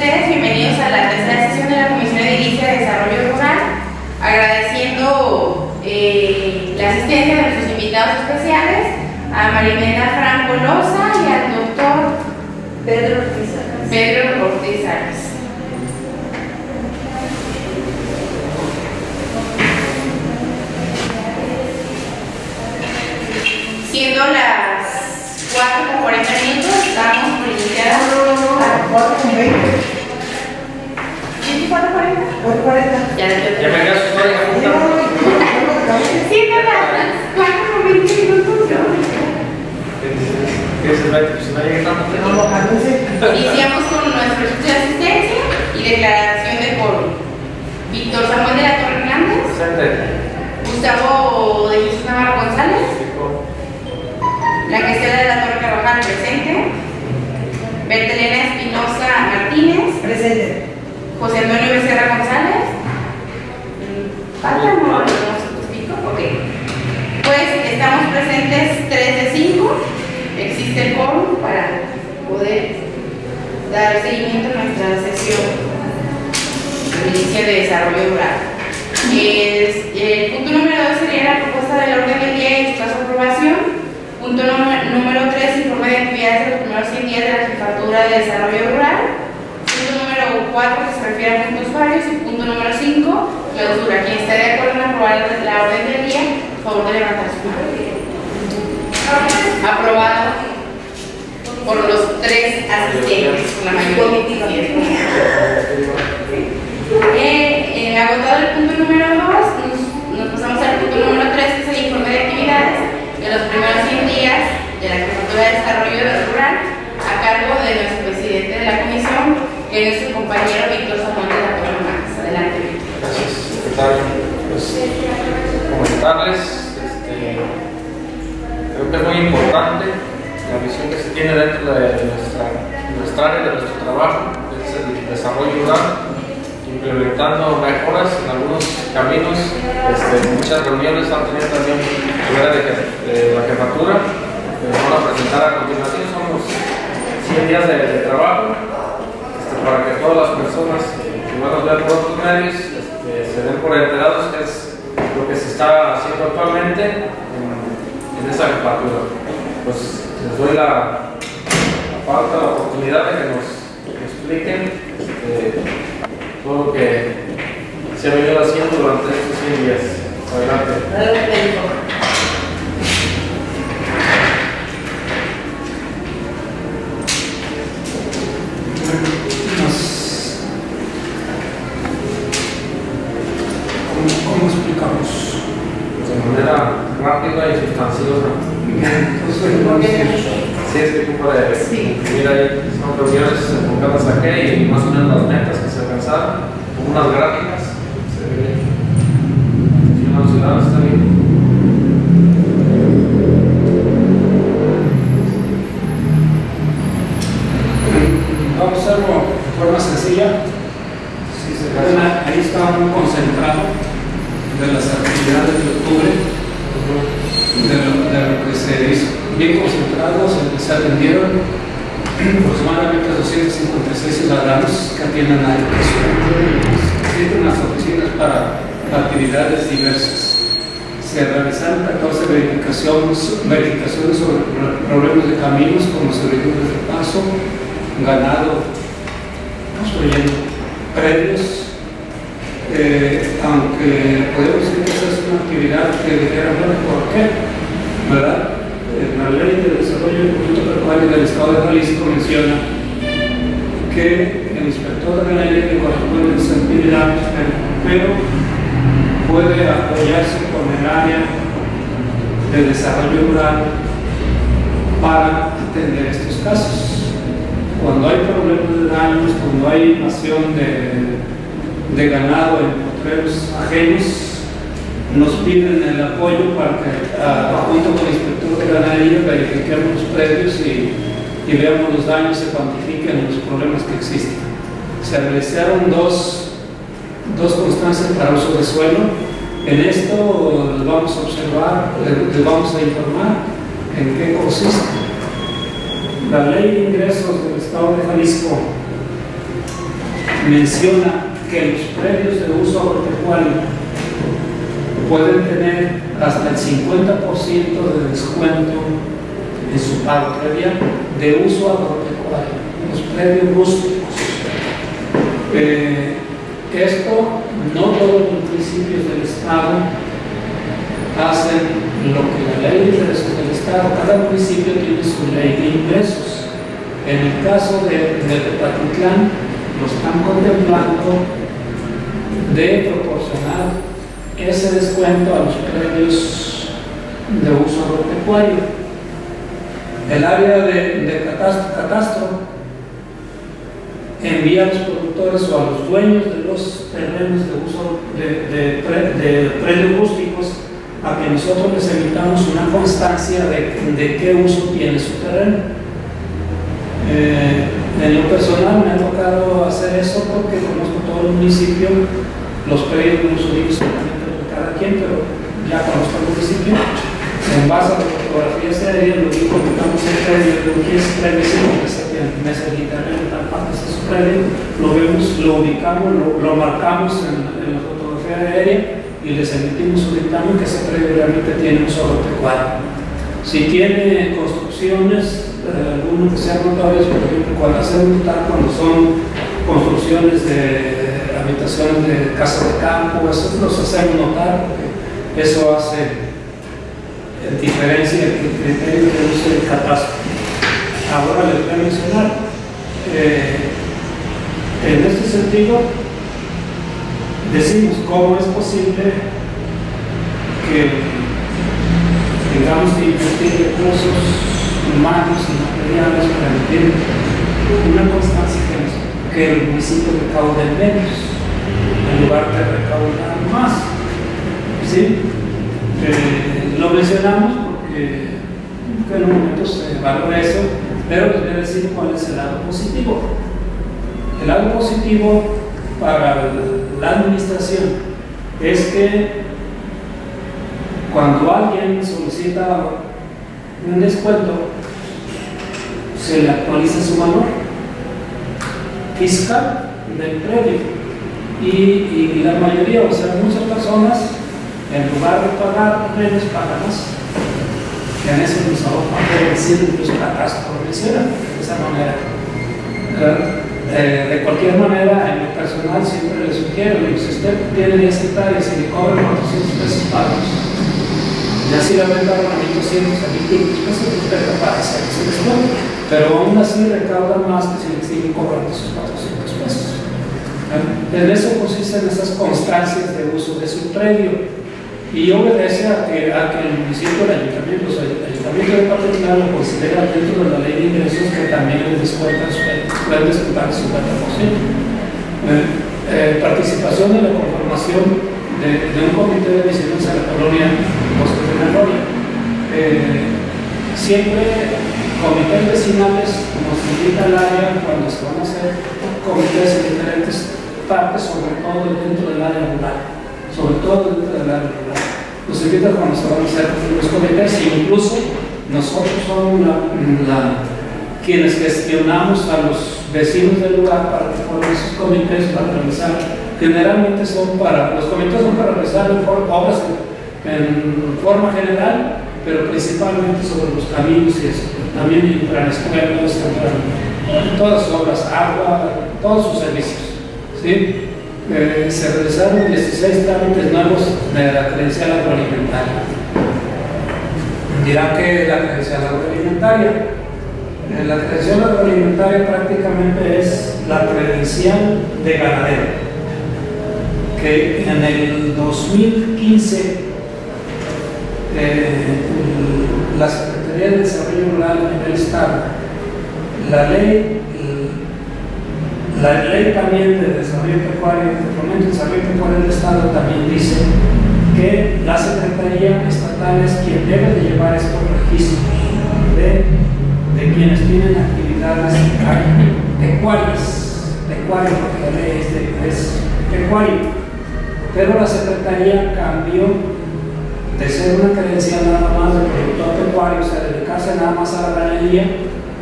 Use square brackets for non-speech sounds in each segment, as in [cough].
ustedes, bienvenidos a la tercera sesión de la Comisión de Edilicia de Desarrollo Rural, agradeciendo eh, la asistencia de nuestros invitados especiales, a Marimena Franco Loza y al doctor Pedro Ortiz. Pedro Ortiz Arias. Siendo las 4 con 40 minutos, estamos por iniciar. Ah, cuatro con veinte. ¿Sí, 4 40? Cuatro cuarenta. Ya, me quedo sin todavía Sí, junta. no, no, no, no, no. Siendo las 4 con 20 minutos. ¿Qué es el veinte? Pues. Iniciamos con nuestro ejercicio de asistencia y declaración de quórum. Víctor Samuel de la Torre Hernández, Presente. Gustavo de Jesús Navarro González, la Cristela de la Torre Carvajal presente, Bertelena Espinosa Martínez, Presente. José Antonio Becerra González. ¿Falta no? ¿No se? Ok. Pues estamos presentes 3 de 5. Existe el quórum para poder dar seguimiento a nuestra sesión de inicio de desarrollo rural. El, el punto número 2 sería la propuesta del orden del día y su aprobación. Punto número- número 3, informe de actividades de los primeros 100 días de la Jefatura de Desarrollo Rural. Punto número 4 que se refiere a puntos varios y punto número 5, clausura. Quien esté de acuerdo en aprobar la orden del día, por favor de levantar su mano. Aprobado por los tres asistentes, por la mayoría. Eh, eh, agotado el punto número 2, nos, nos pasamos al punto número 3, que es el informe de actividades de los primeros 100 días de la Jefatura de Desarrollo Rural a cargo de nuestro presidente de la comisión, que es nuestro compañero Víctor Samuel de la Hernández. Adelante, Víctor. Gracias, secretario. Pues, comentarles, este, creo que es muy importante la visión que se tiene dentro de nuestra, nuestra área, de nuestro trabajo, es el desarrollo rural, implementando mejoras en algunos caminos. Este, muchas reuniones han tenido también fuera de, de la jefatura, que van a presentar a continuación. Son los 100 días de, de trabajo para que todas las personas que van a ver otros medios este, se den por enterados es lo que se está haciendo actualmente en, en esa jefatura. Pues les doy la, la la oportunidad de que nos expliquen este, todo lo que se ha venido haciendo durante estos 100 días. Adelante. Manera rápida y sustanciosa. Sí, es que tú puedes Sí. mira ahí, son reuniones enfocadas a qué y más o menos las metas que se alcanzaron, con unas gráficas. Se ve si una ciudad está bien. Vamos a hacerlo de forma sencilla. Si se ahí está un concentrado de las actividades de octubre, de lo, que se hizo. Bien concentrados, se, atendieron aproximadamente 256 ciudadanos que atienden a educación. Existen las oficinas para actividades diversas. Se realizaron 14 verificaciones, sobre pro- problemas de caminos como servicios de paso, ganado, construyendo predios, aunque podemos decir que esa es una actividad que dijera, bueno, ¿por qué? ¿Verdad? Eh, La ley de desarrollo del producto pecuario del Estado de Jalisco menciona que el inspector de la ley le corresponde sensibilidad, pero puede apoyarse con el área de desarrollo rural para atender estos casos. Cuando hay problemas de daños, cuando hay invasión de, de ganado en potreros ajenos, nos piden el apoyo para que, ah, junto con el inspector de ganadería, verifiquemos los predios y, y veamos los daños, se cuantifiquen los problemas que existen. Se realizaron dos, dos constancias para uso de suelo. En esto les vamos a observar, les les vamos a informar en qué consiste. La ley de ingresos del Estado de Jalisco menciona que los predios de uso agropecuario pueden tener hasta el 50% de descuento en su pago previa de uso agropecuario, los predios rústicos. Eh, esto no todos los municipios del Estado hacen lo que la ley de ingresos del Estado, cada municipio tiene su ley de ingresos. En el caso de, de Tepatitlán, están contemplando de proporcionar ese descuento a los predios de uso agropecuario. El área de, de catastro, catastro envía a los productores o a los dueños de los terrenos de uso de, de, pre- de predios rústicos a que nosotros les emitamos una constancia de, de qué uso tiene su terreno. Eh, en lo personal me ha tocado hacer eso porque conozco todo el municipio, los predios de diferentes de cada quien, pero ya conozco el municipio. En base a la fotografía seria, lo que comentamos el predio, lo que es sé que en mesa de internet, en tal parte está su predio, lo vemos, lo ubicamos, lo, lo marcamos en, en la fotografía aérea y les emitimos un dictamen que ese predio realmente tiene un solo pecuario. Si tiene construcciones, eh, algunos que sean notorios, por ejemplo, cuando hacemos notar cuando son construcciones de habitaciones de casa de campo, eso los hacemos notar, porque eso hace eh, diferencia el criterio de uso del catastro. Ahora les voy a mencionar, eh, en este sentido, decimos cómo es posible que tengamos que invertir recursos humanos y materiales para emitir una constancia que, el municipio recaude menos en lugar de recaudar más. ¿Sí? Eh, lo mencionamos porque en un momento se valora eso, pero les voy a decir cuál es el lado positivo. El lado positivo para la administración es que cuando alguien solicita un descuento, se le actualiza su valor fiscal del predio. Y, y la mayoría, o sea, muchas personas, en lugar de pagar menos, pagan más. Que en eso nos ahorra decir incluso catastro lo hiciera de esa manera. ¿verdad? Eh, de cualquier manera, en lo personal siempre le sugiero, si usted tiene 10 hectáreas y le cobran 400 pesos pagos, venta a 1200 a 1500 pesos, capaz de hacer. Pero aún así recauda más que si le siguen cobrando esos 400 pesos. ¿Eh? En eso consisten esas constancias de uso de su predio y obedece a que, el municipio, el ayuntamiento, o sea, el ayuntamiento de Patricia lo considera dentro de la ley de ingresos que también les descuentan, su- pueden descontar el 50%. Eh, eh, participación en la conformación de, de un comité de vigilancia de la colonia Eh, siempre comités vecinales nos invita al área cuando se van a hacer comités en diferentes partes, sobre todo dentro del área rural sobre todo dentro del área rural. Nos invitan cuando se van a hacer los comités e incluso nosotros somos la- quienes gestionamos a los vecinos del lugar para que formen esos comités para realizar, generalmente son para, los comités son para realizar obras en forma general, pero principalmente sobre los caminos y eso. También para escuelas, para todas sus obras, agua, todos sus servicios. ¿sí? Eh, se realizaron 16 trámites nuevos de la credencial agroalimentaria. Dirán que la credencial agroalimentaria. Eh, La credencial agroalimentaria prácticamente es la credencial de ganadero, que en el 2015 eh, la Secretaría de Desarrollo Rural a nivel Estado, la ley, la ley también de desarrollo pecuario, de fomento y desarrollo pecuario del Estado también dice que la Secretaría Estatal es quien debe de llevar estos registros de, de quienes tienen actividades pecuarias, pecuario, porque la ley es, de- pecuario. Pero la Secretaría cambió de ser una credencial nada más de productor pecuario, o sea, dedicarse nada más a la ganadería,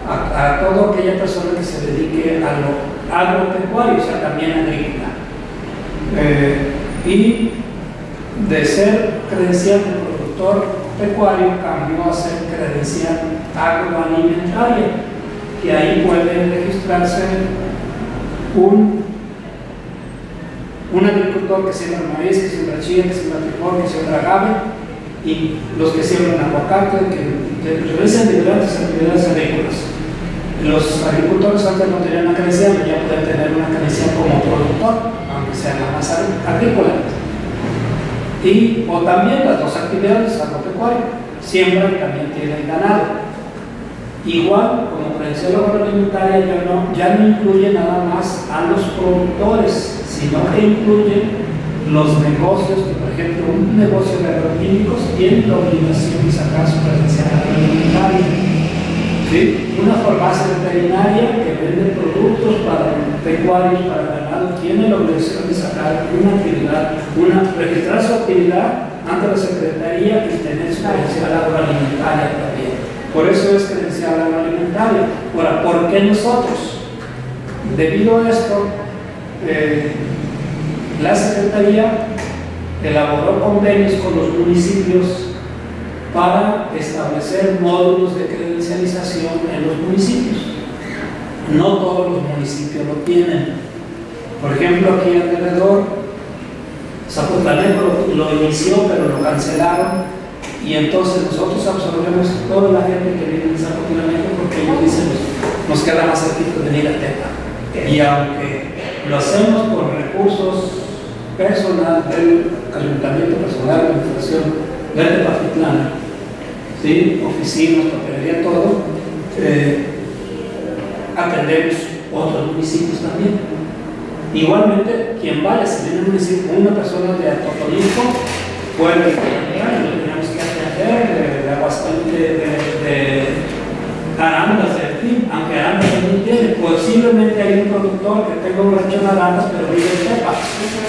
a, a toda aquella persona que se dedique a lo agropecuario, o sea, también agrícola. Eh, y de ser credencial de productor pecuario cambió a ser credencial agroalimentaria, que ahí puede registrarse un, un agricultor que siembra maíz, que siembra chile, que siembra frijol, que siembra agave, y los que siembran aguacate, que, realizan diferentes actividades agrícolas. Los agricultores antes no tenían una credencial, ya pueden tener una credencial como productor, aunque sea la más agrícola. Y, o también las dos actividades, agropecuaria, siembra y también tiene ganado. Igual, como credencial agroalimentaria ya no, ya no incluye nada más a los productores, sino que incluye los negocios, que por ejemplo un negocio de agroquímicos tiene la obligación de sacar su credencial agroalimentaria. ¿Sí? Una farmacia veterinaria que vende productos para pecuarios, para ganado, tiene la obligación de sacar una actividad, una, registrar su actividad ante la Secretaría y tener su credencial agroalimentaria también. Por eso es credencial agroalimentaria. Ahora, ¿por qué nosotros? Debido a esto, eh, la Secretaría elaboró convenios con los municipios para establecer módulos de credencialización en los municipios. No todos los municipios lo tienen. Por ejemplo, aquí alrededor, Zapotlanejo lo, lo inició, pero lo cancelaron. Y entonces nosotros absorbemos toda la gente que vive en Zapotlanejo porque ellos dicen, nos queda más cerquita de venir a Tepa. Y aunque lo hacemos con recursos personal del ayuntamiento personal de administración del Tepatitlán, ¿sí? oficinas, papelería, todo, eh, atendemos otros municipios también. Igualmente, quien vaya, si viene un municipio, una persona de Atotonilco, puede y lo tenemos que atender, de, de Aguascalientes, de, de, de Arandas, fin, aunque Arandas posiblemente hay un productor que tenga un rancho en Arandas, pero vive en Tepa.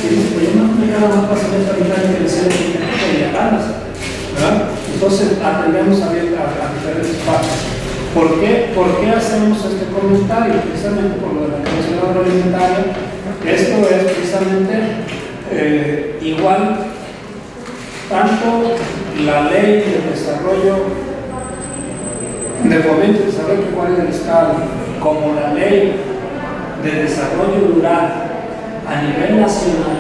Sí, pues yo no me nada más para saber ahorita que le sea de ¿verdad? Entonces atendemos a, a, a diferentes partes. ¿Por qué, ¿Por qué hacemos este comentario? Precisamente por lo de la creación agroalimentaria. Esto es precisamente eh, igual, tanto la ley de desarrollo de fomento y desarrollo pecuario del Estado, como la ley de desarrollo rural a nivel nacional,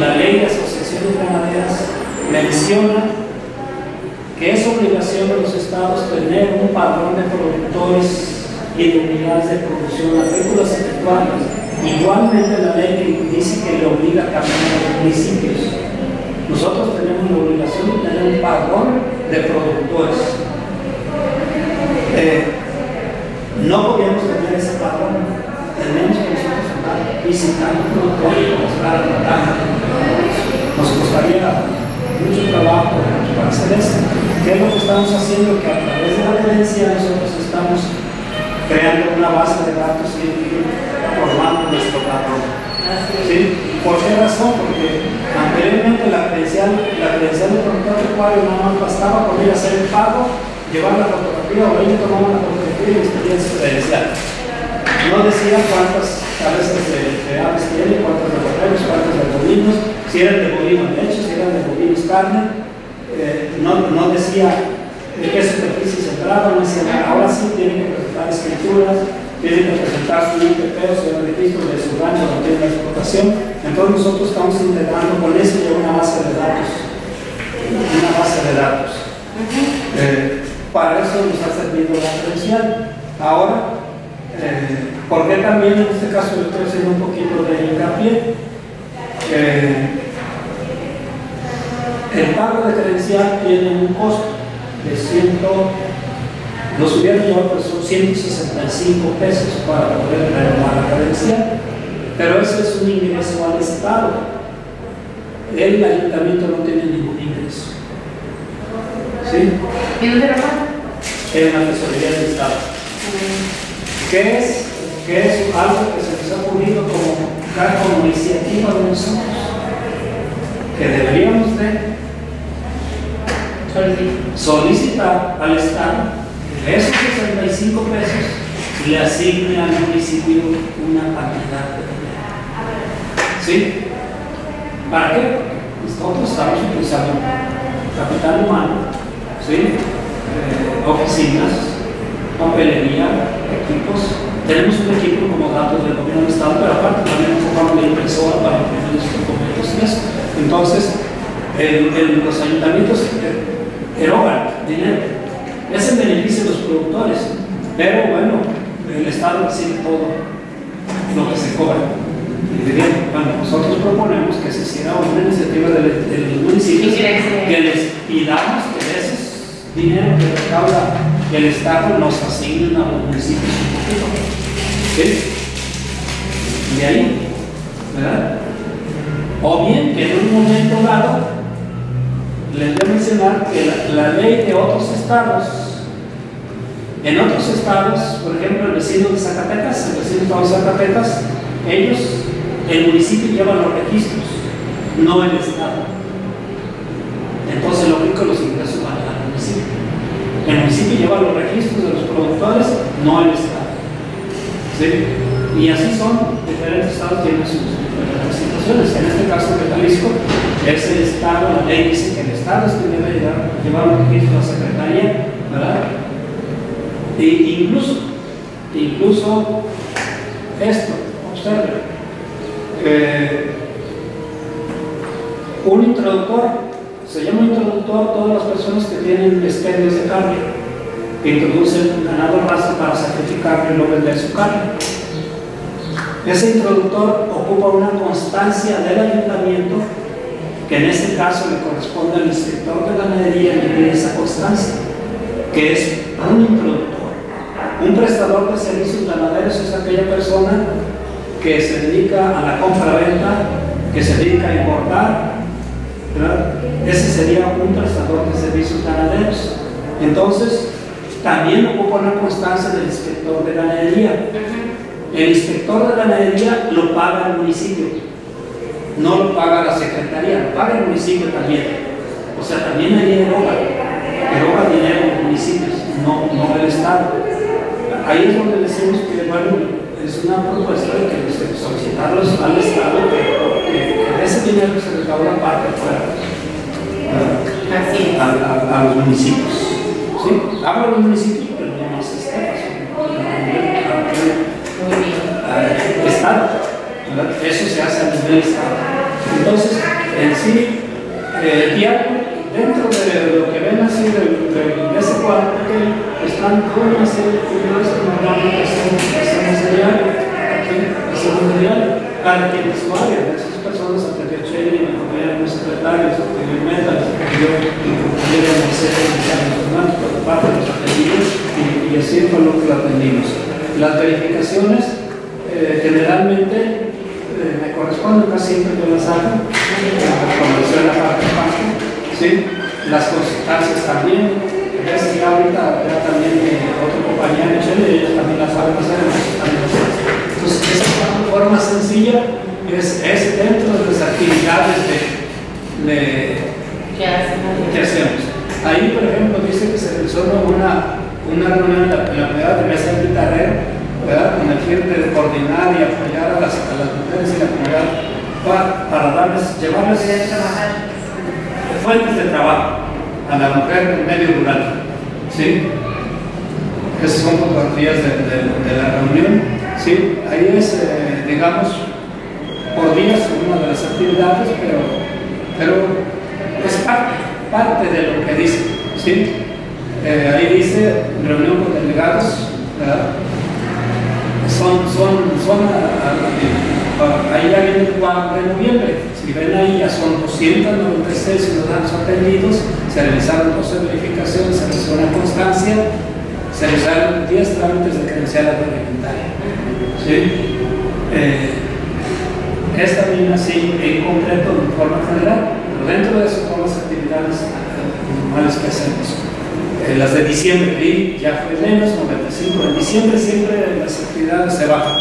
la ley de asociaciones ganaderas menciona que es obligación de los estados tener un padrón de productores y de unidades de producción agrícolas y pecuarias. Igualmente la ley dice que le obliga a cambiar los municipios. Nosotros tenemos la obligación de tener un padrón de productores. Eh, no podíamos tener ese padrón. Tenemos que nosotros estar visitando productores para tratar. Nos costaría mucho trabajo para hacer eso. ¿Qué es lo que estamos haciendo? Que a través de la creencia nosotros estamos creando una base de datos y formando nuestro patrón. ¿Sí? ¿Por qué razón? Porque anteriormente la credencial, la credencial de productor pecuario no más bastaba con ir a hacer el pago, llevar la fotografía o ellos tomaban la fotografía su credencial. No decía cuántas cabezas de, de aves tiene, cuántos de borregos, cuántos de bovinos, si eran de bovino leche, si eran de bovinos carne, eh, no, no decía de qué superficie se trata, no decía nada. Ahora sí tienen que presentar escrituras, tienen que presentar su IPP, o el registro de su rancho donde tiene la explotación. Entonces nosotros estamos integrando con eso ya una base de datos. Una base de datos. Eh, para eso nos ha servido la credencial. Ahora, eh, ¿por qué también en este caso yo estoy haciendo un poquito de hincapié? Eh, el pago de credencial tiene un costo de 100, los hubieran llevado pues son 165 pesos para poder renovar la credencial, pero ese es un ingreso al Estado. El ayuntamiento no tiene ningún ingreso. ¿Sí? ¿Y dónde lo? En la tesorería del Estado. ¿Qué es? ¿Qué es algo que se nos ha ocurrido como, como iniciativa de nosotros? Que deberíamos de solicitar al Estado esos 65 pesos le asigne al municipio una cantidad de dinero. ¿Sí? ¿Para qué? Nosotros estamos utilizando capital humano, ¿sí? Eh, oficinas, papelería, equipos. Tenemos un equipo como datos del gobierno del Estado, pero aparte también enfocamos la impresora para imprimir los documentos y eso. Entonces, el- el- los ayuntamientos eh, erogan dinero. Es en beneficio de los productores, pero bueno, el Estado recibe todo lo que se cobra. Y bien, bueno, nosotros proponemos que se hiciera una iniciativa de, de los municipios crece. que les pidamos que ese dinero que recauda el Estado nos asignen a los municipios. ¿Sí? De ahí, ¿verdad? O bien que en un momento dado les voy a mencionar que la, ley de otros estados, en otros estados, por ejemplo el vecino de Zacatecas, el vecino de Zacatecas, ellos, el municipio lleva los registros, no el estado. Entonces lo único los ingresos municipio. El municipio lleva los registros de los productores, no el estado. ¿Sí? Y así son, diferentes estados tienen sus diferentes situaciones. En este caso de Jalisco, es el estado, la ley dice que el estado es quien debe llevar, llevar un registro a la secretaría, ¿verdad? E incluso, incluso esto, observe, eh, un introductor, se llama introductor todas las personas que tienen estériles de carne, que introducen ganado raza para sacrificarlo y luego vender su carne. Ese introductor ocupa una constancia del ayuntamiento que en este caso le corresponde al inspector de ganadería emitir esa constancia, que es un introductor. Un prestador de servicios ganaderos es aquella persona que se dedica a la compra-venta, que se dedica a importar, ¿verdad? Ese sería un prestador de servicios ganaderos. Entonces, también ocupa una constancia del inspector de ganadería. El inspector de ganadería lo paga el municipio, no lo paga la secretaría, lo paga el municipio también. O sea, también ahí eroga, eroga dinero en los municipios, no, no el Estado. Ahí es donde decimos que, bueno, es una propuesta de que solicitarlos al Estado que, ese dinero se recauda parte fuera. Así es. a, a- a los municipios. ¿Sí? Hablo de los municipios, pero no más Muy bien. Estado. ¿verdad? Eso se hace a nivel Estado. Entonces, en sí, eh, diario, dentro de lo que ven así de, de, de ese cuadro pequeño, están toda una serie de que normalmente hacemos, hacemos de diario. ¿sí? Hacemos de diario. Cada quien en su área, de personas atendió Cheli, me acompañaron los secretarios, atendió Meta, les atendió el compañero Mercedes, Fernando, por parte de los atendidos, y, y así fue lo que lo atendimos. Las verificaciones, eh, generalmente, eh, me corresponden casi siempre yo las hago, cuando en la parte de pasto, ¿sí? Las consultancias también, ves que ahorita ya también eh, otro compañero Chele, ellos también las saben hacer, también las. Entonces, esa forma sencilla es, es dentro de las actividades de. ¿Qué hacemos? Ahí, por ejemplo, dice que se realizó una, una reunión en la, en la unidad de mesa de guitarrero, ¿verdad? Con el fin de coordinar y apoyar a las, a las mujeres y la comunidad para, para darles, llevarles fuentes de trabajo a la mujer del medio rural. ¿Sí? Esas son fotografías de, de- de la reunión. ¿Sí? Ahí es, eh, digamos, por días una de las actividades, pero, pero es parte, parte de lo que dice. ¿sí? Eh, ahí dice reunión con delegados. Son, son, son, a- a- a- ahí el 4 de noviembre. Si ven ahí, ya son 296 ciudadanos atendidos, se realizaron 12 verificaciones, se realizó una constancia, se realizaron 10 trámites de credencial agroalimentaria. ¿Sí? Eh, es también así en concreto de forma general, pero dentro de eso todas las actividades normales que hacemos. Eh, las de diciembre, ya fue menos, 95. En diciembre siempre las actividades se bajan.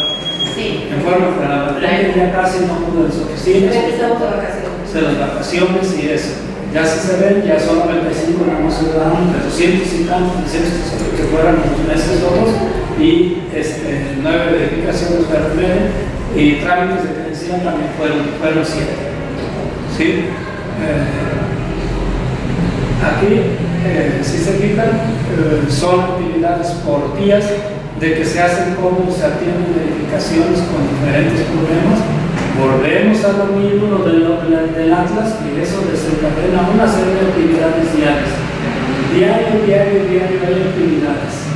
Sí. En forma general, la gente ya casi no acude a las oficinas, de se las vacaciones y eso. Ya si se ven, ya son 95 nada más ciudadanos, de 200 y tantos, decimos que, que fueran los meses otros, y este, nueve verificaciones verbales y trámites de también fueron, fueron siete. ¿Sí? Eh, aquí, eh, si se fijan, eh, son actividades por días de que se hacen como se atienden verificaciones con diferentes problemas. Volvemos a lo mismo del, del Atlas y eso desencadena una serie de actividades diarias. Diario, diario, diario hay actividades.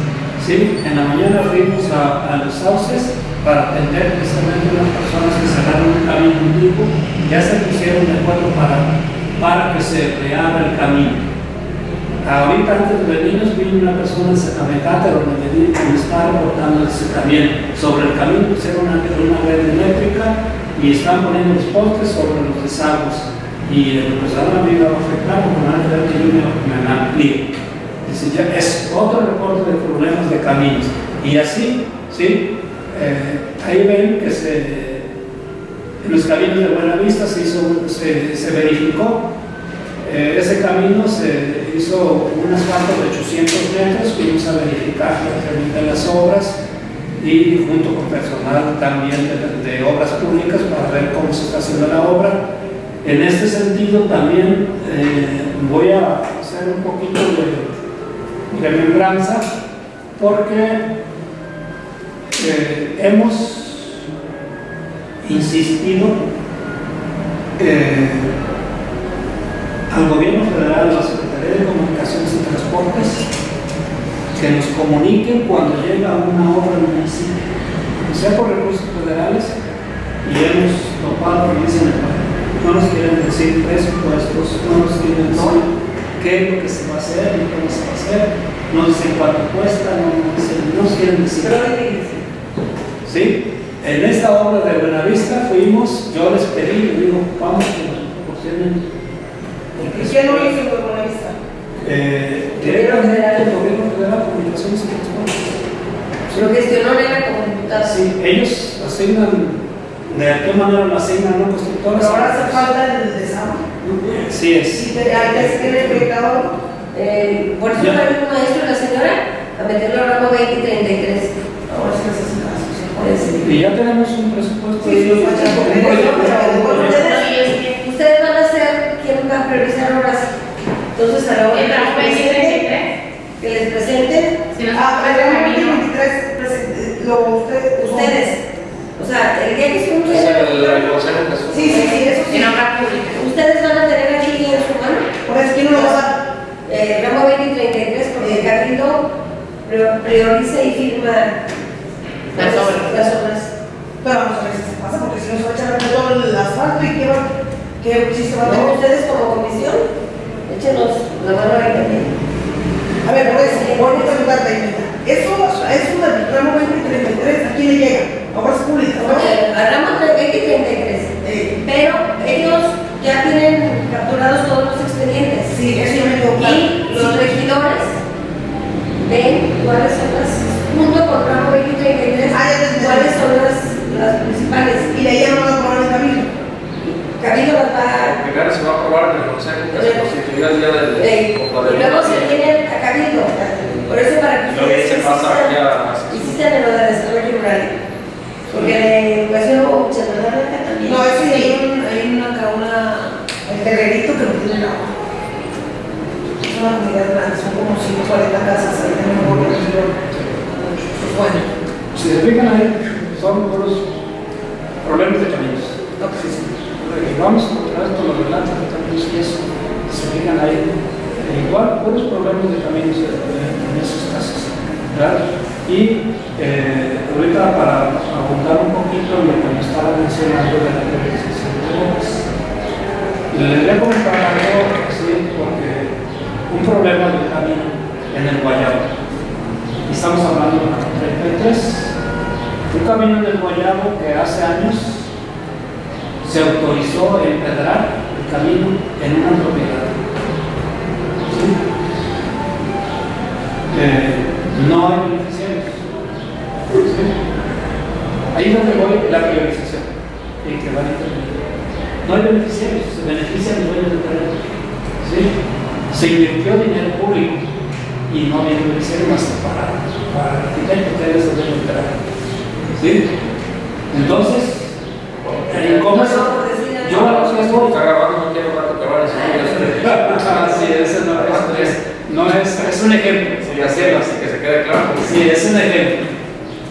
¿Sí? En la mañana fuimos a, a los sauces para atender precisamente a las personas que cerraron un camino antiguo, ya se pusieron de acuerdo para, para que se reabra el camino. Ahorita antes de venirnos vino una persona en Zacamecate donde me, está reportando también sobre el camino, pusieron una, una red eléctrica y están poniendo los postes sobre los desagües y el representante me iba a afectar porque a tener que yo me, me amplíe. Es otro reporte de problemas de caminos. Y así, ¿sí? Eh, ahí ven que se, en los caminos de Buenavista se, hizo, se, se verificó eh, ese camino se hizo un asfalto de 800 metros, fuimos a verificar de las obras y junto con personal también de, de, obras públicas para ver cómo se está haciendo la obra. En este sentido también eh, voy a hacer un poquito de remembranza porque eh, hemos insistido eh, al gobierno federal, a la Secretaría de Comunicaciones y Transportes, que nos comuniquen cuando llega una obra en municipio, sea por recursos federales, y hemos topado, dicen, no nos quieren decir presupuestos, no nos quieren decir qué es lo que se va a hacer y cómo se va a hacer, no dicen cuánto cuesta, no, no, dicen, no quieren decir. ¿Sí? En esta obra de Buenavista fuimos, yo les pedí, les digo, vamos que nos proporcionen ¿Y quién lo hizo con la vista? eh, directamente el gobierno federal, comunicaciones y transportes. Lo gestionó Nena como diputada. Sí, ellos asignan, de qué manera lo asignan los constructores. Pero ahora hace falta el desagüe. Sí es. Si te, ahí te tiene el proyectador. Eh, por eso también un maestro la señora a meterlo al ramo 20 y 33. Ahora sí eso. Y ya tenemos un presupuesto. Sí, de- proyecto. Ustedes van a ser quien va a priorizar obras. Entonces a la hora que les presenten, 2033, que les presenten, si nos ah, pero el el camino, 23 presente- lo usted, ustedes. O sea, el día que se un Es el, el consejo que Sí, sí, sí, eso sí. en obra pública. Ustedes van a tener aquí en su mano. Por eso, ¿quién no lo va a dar? Eh, ramo 20 y 33, porque el Cabildo prior- prioriza y firma Las obras. Las obras. Pero vamos a ver si se pasa, porque si no se va a echar a todo el asfalto y qué va, qué chiste va a No, tener. ustedes como comisión, échenos la mano ahí también. A ver, por eso, vuelvo a preguntarte, Aimeta. Eso, eso del tramo 2033, ¿a quién le llega? Obras públicas, ¿no? Eh, al ramo 20 y 33. Eh, Pero ellos ya tienen capturados todos los expedientes. sí, eso me claro. Y los regidores ven cuáles son las, junto con ramo 20 y 33, Ah, cuáles son las, las principales. Y de ahí ya no van a tomar el camino. Cabildo las va a Primero se va a aprobar en el consejo que se constituirá el día del Eh, o y luego se viene a Cabildo. Por eso para que Y luego ya se pasa aquí a- insistan en lo de desarrollo rural. Porque la educación hubo mucha verdad acá también. No, eso sí. hay, un, hay una, acá una El terrerito que no tiene agua. Es una comunidad grande, son como 140 casas ahí en el borde del río. Pues bueno, Si se fijan ahí, son puros problemas de caminos. Y vamos a encontrar esto los relatos de caminos y eso. Se fijan ahí, eh, igual puros problemas de caminos eh, en esos casos. ¿verdad? Y eh, ahorita para abundar un poquito en lo que me estaba mencionando de la realización de obras. Les voy a comentar algo así porque un problema del camino en el Guayabo. Y Estamos hablando de la 33. Un camino en el Guayabo que hace años se autorizó empedrar el camino en una propiedad. ¿Sí? Eh, no hay beneficiarios. ¿Sí? Ahí es donde voy la priorización y que van a intervenir. No hay beneficiarios, se benefician los dueños del terreno. ¿Sí? Se invirtió dinero público y no había beneficiarios más que para para el arquitecto que debe saber enterar. ¿Sí? Entonces, ¿cómo es? Yo a lo que voy- Está grabando, no quiero rato que vaya a ese no es, es- no es, es un ejemplo. Sí, así, así que se quede claro. Sí, es un ejemplo.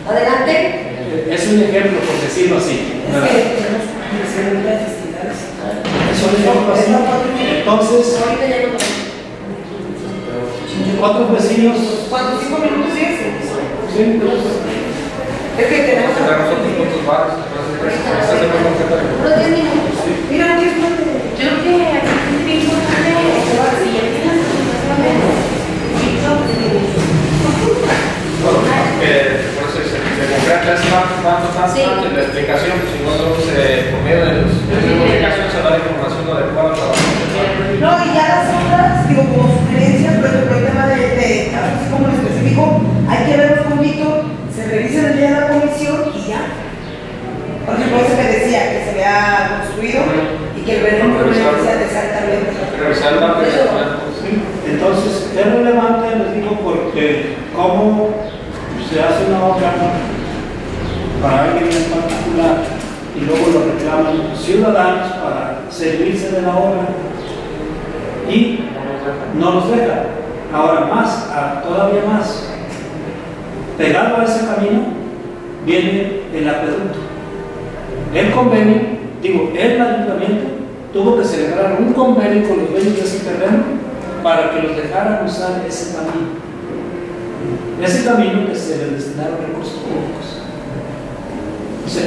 Adelante. Es un ejemplo, por decirlo así. Festividades. Es un ejemplo así. Entonces, Ahorita ya no. otros vecinos. ¿Cuántos? ¿Cinco minutos y es? Sí, Es que tenemos. Tenemos otros puntos varios, entonces, pues, ese es el mismo que tenemos. Unos 10 minutos. Mira. Yo creo que aquí es importante, si ya tienes la Bueno, que por eso se, se concreta es tanto, tanto, tanto, Sí. y la explicación, si no, entonces, eh, por medio de los comunicación se da la información adecuada para la. No, y ya las otras, digo, como sugerencias, por ejemplo, el tema de, de así como en específico, hay que verlos un poquito, se revisa el día de la comisión y ya. Por ejemplo, ese que decía que se había construido y que el verano no beneficia exactamente. Revisar Eso. Sí, Entonces, es relevante, les digo, porque cómo se hace una obra para alguien en particular y luego lo reclaman ciudadanos para servirse de la obra y no los deja. Ahora más, todavía más, pegado a ese camino viene el acueducto. El convenio, digo, el ayuntamiento tuvo que celebrar un convenio con los dueños de ese terreno para que los dejaran usar ese camino. Ese camino que se le destinaron recursos públicos. O sea,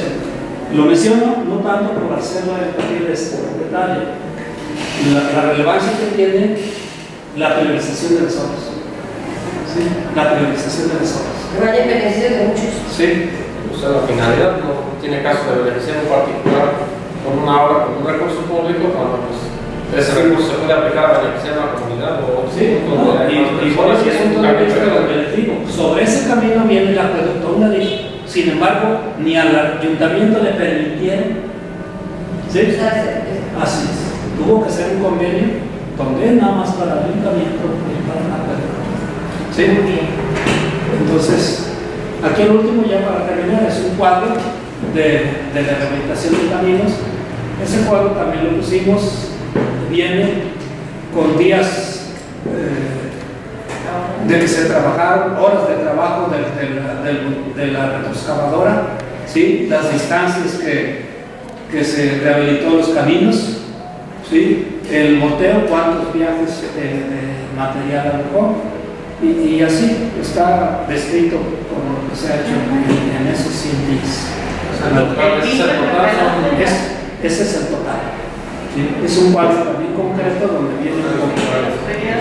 lo menciono no tanto por hacerlo de este detalle, la, la relevancia que tiene la priorización de las obras. ¿Sí? La priorización de las obras. Que vaya en beneficio de muchos. Sí, O sea, la finalidad no tiene caso de beneficiar en particular con una obra, con un recurso público, cuando pues, ese recurso se puede aplicar a beneficiar a la comunidad o Sí, no, y, y por eso es un digo. Sobre ese camino viene el acueducto, una ley. Sin embargo, ni al ayuntamiento le permitieron. ¿Sí? Así es. Tuvo que ser un convenio donde nada más para el ayuntamiento y para el acueducto. ¿Sí? Entonces, aquí el último ya para terminar es un cuadro de, de la rehabilitación de caminos. Ese cuadro también lo pusimos, viene con días eh, de que se trabajaron, horas de trabajo de, de la, de la retroexcavadora, ¿sí? las distancias que, que se rehabilitó los caminos, ¿sí? el boteo, cuántos viajes de, de material alojó, y, y así está descrito como lo que se ha hecho en, en esos 100 días. Ese es el total, Es- ese es el total. ¿sí? Es un cuadro también concreto donde viene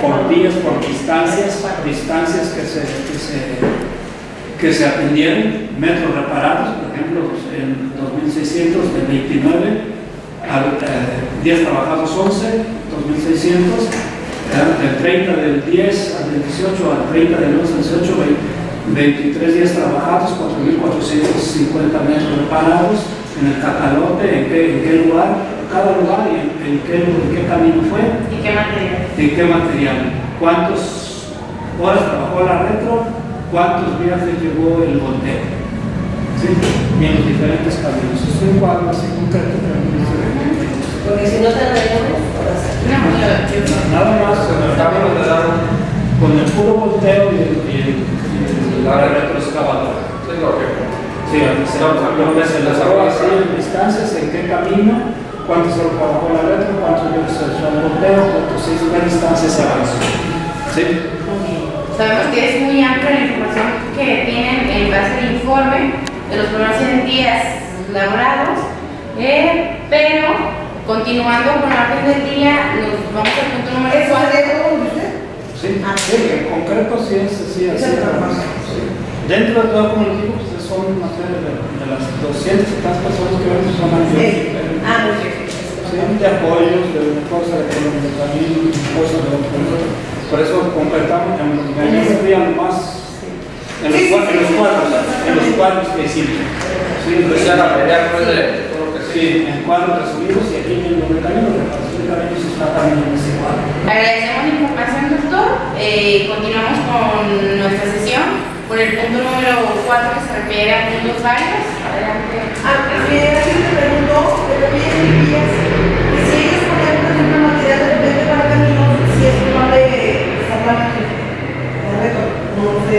por, días, por distancias, distancias que se, que se, que se atendieron, metros reparados, por ejemplo, en 2600 de 29 al, eh, días trabajados 11, 2600, eh, del 30 del 10 al 18 al 30 del 11 al 18, 20 23 días trabajados, 4.450 metros reparados, en el cacalote, en qué, en qué lugar, cada lugar y en, qué, en qué camino fue, ¿Y qué material? en qué material, cuántas horas trabajó la retro, cuántos viajes llevó el volteo. ¿Sí? Y en los diferentes caminos. Es un cuadro así concreto Porque si no te sí. No, Nada más con el puro volteo y, el- y el- y la retroexcavadora. es lo que Sí, donde se, donde se las hago así en distancias, en qué camino, cuánto se lo trabajó la retro, cuánto yo se echó el volteo, cuánto se hizo, qué distancia se avanzó. ¿Sí? Sabemos que es muy amplia la información que tienen en base al informe de los primeros 100 días laborados, eh, pero continuando con la orden del día, nos vamos al punto número ¿Eso 4. es de todo usted? Sí, sí, en concreto sí es así, así. Es más. Sí. Dentro de todo, como les digo, pues son una serie de, de las 200 y tantas personas que vemos son Sí. Sí, de apoyos, de una cosa, de camino, otra. Por eso concretamos en los en día más en los, Sí, sí, cua- en los cuadros, en los cuadros que hicimos. Sí, todo lo que sí. En cuadros resumidos y aquí en el camino, la reparación de caminos está también en ese cuadro. Agradecemos la información, doctor. Eh, continuamos con nuestra sesión. por el punto número 4 que se refiere a mundos varios. Adelante. Ah, no sé.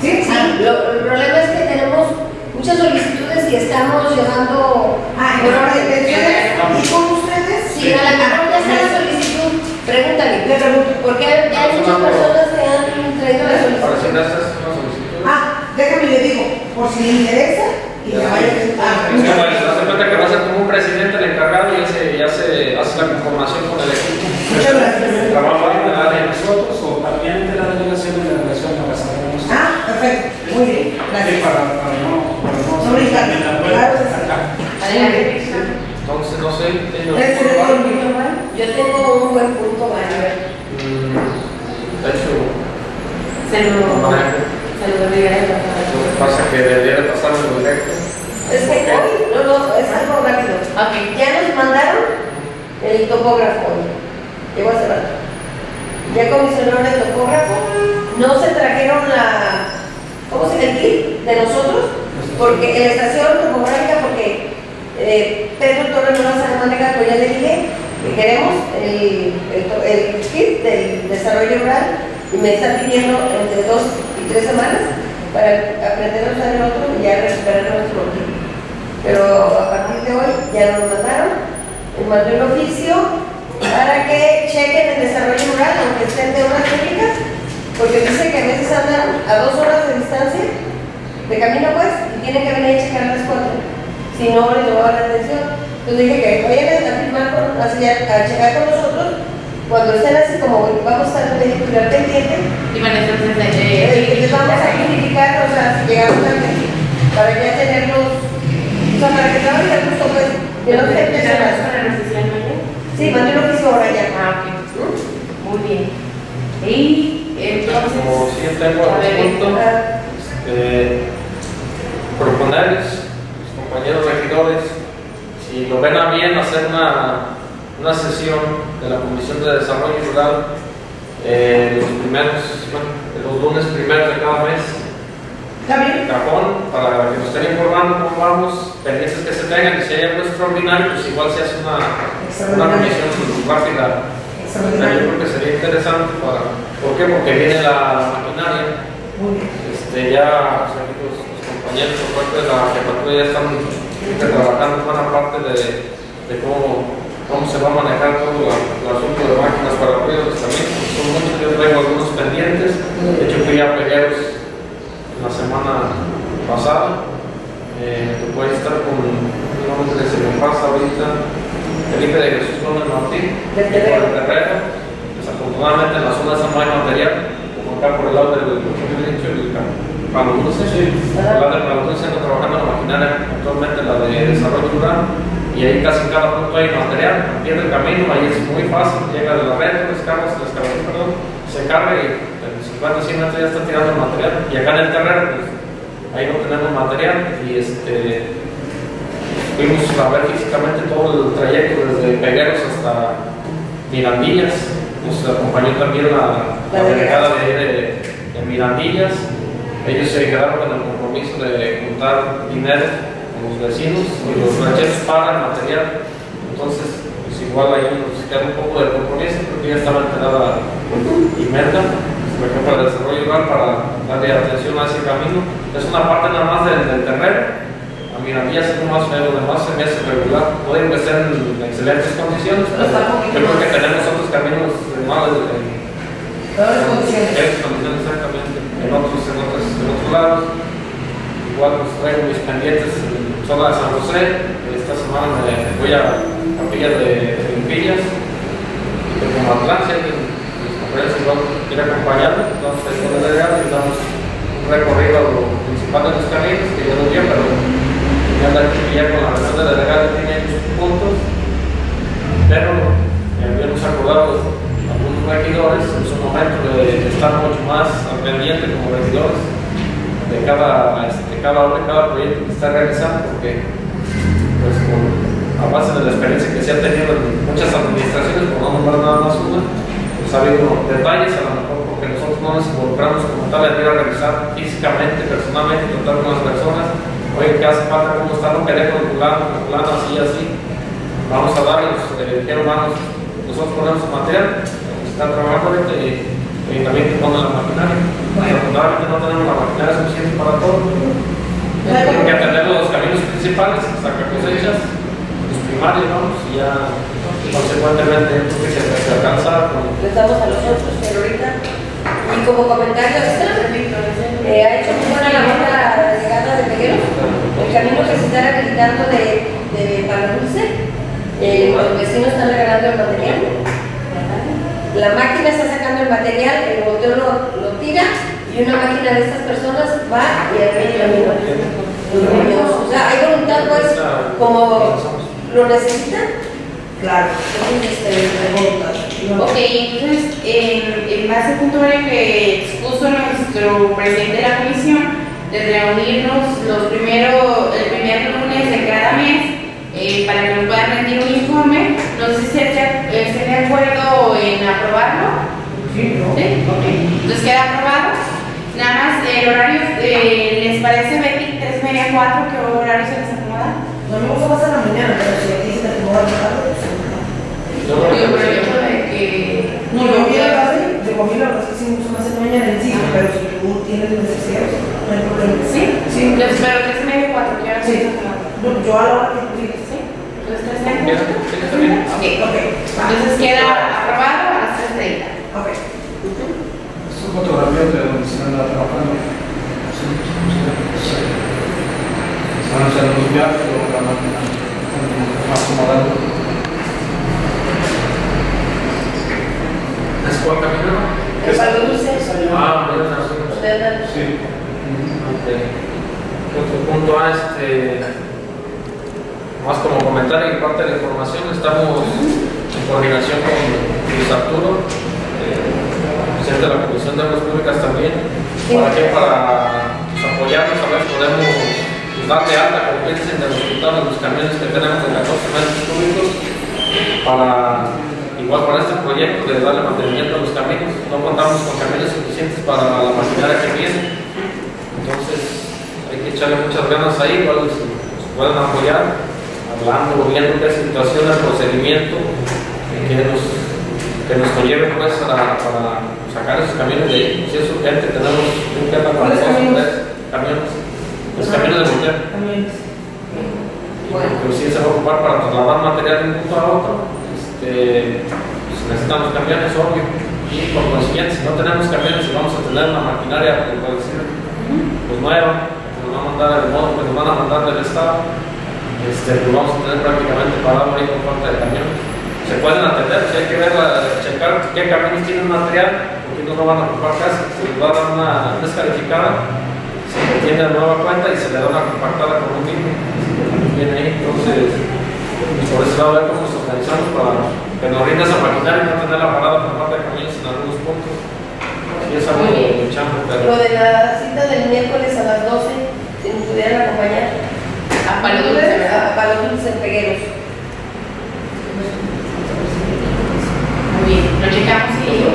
¿Sí? Sí, lo, el problema es que tenemos muchas solicitudes y estamos llevando Ah, por orden. ¿ustedes? ¿Y con ustedes? Si a la mejor ya está la solicitud, pregúntale. Le pregunto. Porque hay, ya hay muchas personas que han traído la sí, solicitud. Ah, déjame le digo, por si le interesa, y a cuenta que va a ser como un presidente el encargado y ya se hace la conformación con el equipo. Muchas gracias. Área. nosotros o también de la delegación de la sabemos. Ah, perfecto, muy bien, gracias. para para no, No brincar. Adelante. Entonces, no sé, tengo Yo tengo un buen punto. Mm, De hecho, Se lo, se lo debería de Lo que pasa es que debería de directo. Es que hoy, no, no, es algo rápido. Ya nos mandaron el topógrafo hoy. Llegó hace rato. Ya comisionaron el topógrafo. No se trajeron la. ¿Cómo se llama? El kit de nosotros. Porque en la estación topográfica, porque eh, Pedro Torres no la sabe manejar, pero ya le dije que queremos el, el, kit del desarrollo rural y me está pidiendo entre dos y tres semanas para aprender a usar el otro y ya recuperar nuestro kit. Pero a partir de hoy ya nos mandaron, les mandé un oficio para que chequen el desarrollo rural, aunque estén de obras públicas, porque dice que a veces andan a dos horas de distancia, de camino pues, y tienen que venir a checar a las cuatro, si no les llamaba la atención. Entonces dije que vayan a firmar con, a, a checar con nosotros, cuando estén así como vamos a estar en vehicular pendiente, Y bueno, entonces, eh, eh, les vamos a identificar, o sea, si llegamos tarde, para ya tenerlos, o sea, para que trabajen a gusto, pues, que no se ¿Ya empiecen vas a... con la necesidad mayor? Sí, mandé un oficio ahora ya. Ah, ok. Muy bien. Y entonces. Como si tengo a ver, algún punto, este, proponerles, los compañeros regidores, si lo ven a bien, hacer una, una sesión de la Comisión de Desarrollo Rural eh, los primeros, bueno, los lunes primeros de cada mes, ¿Está bien? cajón, para que nos estén informando cómo vamos, pendientes que se tengan, y si hay algo extraordinario, pues igual se hace una, una comisión rápida. Yo creo que sería interesante para, ¿por qué? Porque viene la, maquinaria, este, ya o sea, los, los compañeros por parte de la jefatura ya están trabajando buena parte de, de cómo, cómo se va a manejar todo la- el asunto de máquinas para ruidos también. Son muchos, yo traigo algunos pendientes. De hecho, fui a Pegueros la semana pasada. Eh, que puede estar con un nombre que se me pasa ahorita, Felipe de Jesús Gómez Martín, el terreno. Desafortunadamente en la zona esa no hay material, como acá por el lado del como yo he dicho, el Palo Dulce, el lado Dulce anda trabajando la maquinaria actualmente, la de desarrollo rural, y ahí casi en cada punto hay material, a pie del camino, ahí es muy fácil, llega de la red, descarga, se descarga, perdón, se carga y en 50 100 metros ya está tirando el material, y acá en el terreno, pues, ahí no tenemos material, y este, fuimos a ver físicamente todo el trayecto desde Pegueros hasta Mirandillas. Nos acompañó también la, la delegada de, de, de Mirandillas. Ellos se quedaron con el compromiso de juntar dinero con los vecinos y los rancheros para el material. Entonces, pues igual ahí nos queda un poco de compromiso porque ya estaba enterada Imelda, por ejemplo, el desarrollo rural para darle atención a ese camino. Es una parte nada más del, terreno. A Mirandillas es lo más feo, demás se me hace regular. Pueden que en excelentes condiciones, pero yo creo que tenemos otros caminos de Peores condiciones. en condiciones exactamente, en otros, en otros, lados. Igual pues traigo mis pendientes en zona de San José. Esta semana me voy a Capilla de, de Limpillas y de Comatlán, si alguien de mis compañeros igual quiere acompañarme, vamos a delegado y damos un recorrido a lo principal de los caminos, que yo no dio, pero ya anda aquí ya con la versión de delegado tiene muchos puntos, pero habíamos acordado algunos regidores en su momento de, de estar mucho más al pendiente como regidores de cada, este, de cada obra, cada proyecto que está realizando, porque pues a base de la experiencia que se ha tenido en muchas administraciones, por no nombrar nada más una, ha habido detalles, a lo mejor porque nosotros no nos involucramos como tal en ir a revisar físicamente, personalmente, tratar con las personas. Oye, ¿qué hace falta? ¿Cómo está? No queremos con fulano, así, así. Vamos a darles, eh, quiero manos. Nosotros ponemos material, están trabajando y, y también que ponen la maquinaria. Desafortunadamente no tenemos la maquinaria suficiente para todo. Hay que atender los caminos principales, sacar cosechas, los primarios, vamos, y ya consecuentemente creo que se, se alcanza con Les damos a los otros, pero ahorita. Y como comentario extra, eh, ha hecho muy buena labor la llegada de Pegueros. El camino que se está rehabilitando de, de Palo Dulce, eh, los vecinos están regalando el material. La máquina está sacando el material, el botón lo, lo tira y una máquina de estas personas va y arregla el camino. Los O sea, hay voluntad, pues, como lo necesitan. Claro. Este, Ok, entonces, en, en base al punto que expuso nuestro presidente de la comisión, de reunirnos los primeros, el primer lunes de cada mes eh, para que nos puedan rendir un informe, no sé si estén estén de acuerdo en aprobarlo. Sí, ¿no? ¿Sí? Ok. Entonces queda aprobado. Nada más, el horario, eh, ¿les parece Betty? ¿Tres media, cuatro? ¿Qué horario se les acomoda? No me gusta más en la mañana, pero Yo por el hecho de que... No, yo vi la verdad es que sí más en la mañana en sí, pero si tú tienes necesidad, no hay problema. ¿Sí? Sí. Espero tres y media, cuatro. Yo, a la hora que tú digas. ¿Sí? Entonces, tres y media. Ok. Ok. Entonces queda aprobado a las 3.30. Ok. Son fotografías de donde se anda trabajando. Sí, sí, sí. Van a hacer los viajes o la máquina más acomodando. ¿Es cuál camino? El Palo Dulce. Ah, no, donde andan. Sí. Ok. Otro punto A, este, más como comentario y parte de la información, estamos en coordinación con Luis Arturo, eh, presidente de la Comisión de Obras Públicas también, para que para pues, apoyarnos a ver si podemos dar de alta, como que dicen, del hospital a los camiones que tenemos de 14 metros cúbicos, para igual para este proyecto de darle mantenimiento a los caminos. No contamos con camiones suficientes para la maquinaria que viene. Entonces, hay que echarle muchas ganas ahí, igual nos pueden apoyar, hablando, viendo qué situación del procedimiento que nos, que nos conlleve pues a- para sacar esos camiones de ahí. Si es urgente, tenemos un tema para ¿Cuáles dos o tres camiones. Los camiones de mujer. También. Pero si se va a ocupar para trasladar material de un punto a otro, este, pues necesitamos camiones, obvio. Y por consiguiente, si no tenemos camiones y vamos a tener una maquinaria, decir, pues nueva, que nos van a mandar el modo que nos van a mandar del Estado, este, pues vamos a tener prácticamente parado ahí por falta de camiones. Se pueden atender, si hay que ver, checar qué camiones tienen material, porque no lo van a ocupar casi, se les va a dar una descalificada, se le tiene la nueva cuenta y se le da una compactada con un mismo. Viene ahí, entonces, por eso va a ver cómo nos organizamos para que nos rinda esa maquinaria y no tener la parada por falta de camiones en algunos puntos. Y es algo que luchamos, Lo de la cita del miércoles a las 12, si nos pudieran acompañar. A Palo Dulce, ¿verdad? A Palo Dulce Pegueros. Muy bien, lo checamos y...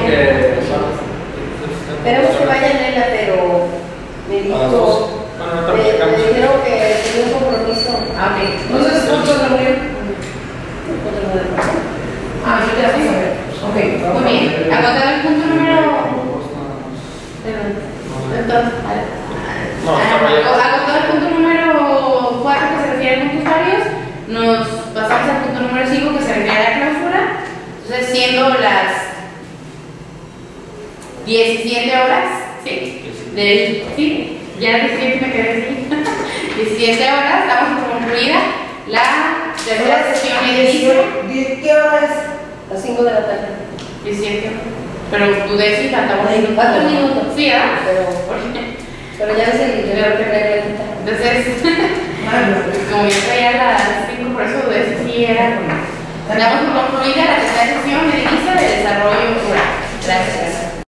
Esperemos que vaya Nela, pero me dijo, 12. Bueno, ahorita me, lo checamos. me dijeron que tenía un compromiso. Ah, ok. Entonces, ¿cuánto es la reunión? Ah, yo te la fijo. Ok. Muy bien. Agotado el punto número... Entonces, agotado el punto número 4 que se refiere a puntos varios, nos pasamos al punto número 5 que se refiere a la clausura. Entonces, siendo las 17 horas, ¿sí? Del, sí, ya 17 me quedé así. [laughs] 17 horas, por concluida la tercera sesión edilicia. ¿Die- ¿Qué hora es? A las 5 de la tarde. 17. Pero tú decís, Ay, minutos. cuatro minutos. Sí, ¿verdad? Pero, pero ya ves el reloj que ahorita. Entonces, Ah, [laughs] como yo traía las 5, por eso de eso sí era como. Damos por concluida la tercera sesión edilicia de desarrollo rural. Gracias.